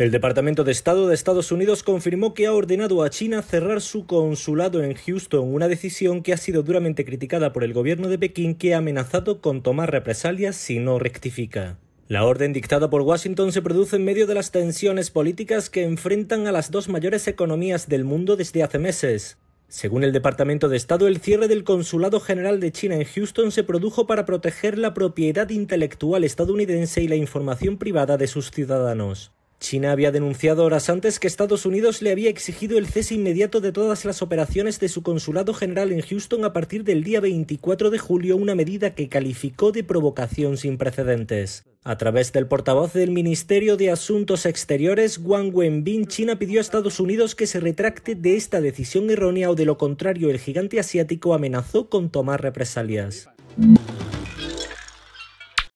El Departamento de Estado de Estados Unidos confirmó que ha ordenado a China cerrar su consulado en Houston, una decisión que ha sido duramente criticada por el gobierno de Pekín que ha amenazado con tomar represalias si no rectifica. La orden dictada por Washington se produce en medio de las tensiones políticas que enfrentan a las dos mayores economías del mundo desde hace meses. Según el Departamento de Estado, el cierre del Consulado General de China en Houston se produjo para proteger la propiedad intelectual estadounidense y la información privada de sus ciudadanos. China había denunciado horas antes que Estados Unidos le había exigido el cese inmediato de todas las operaciones de su consulado general en Houston a partir del día 24 de julio, una medida que calificó de provocación sin precedentes. A través del portavoz del Ministerio de Asuntos Exteriores, Wang Wenbin, China pidió a Estados Unidos que se retracte de esta decisión errónea o de lo contrario el gigante asiático amenazó con tomar represalias.